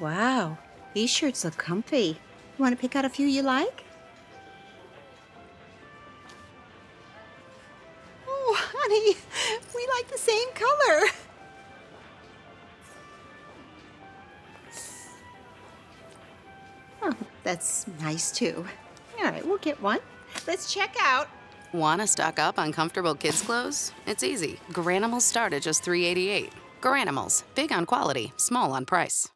Wow, these shirts look comfy. You Want to pick out a few you like? Oh, honey, we like the same color. Oh, that's nice too. All right, we'll get one. Let's check out. Want to stock up on comfortable kids' clothes? It's easy. Garanimals start at just $3.88. Garanimals, big on quality, small on price.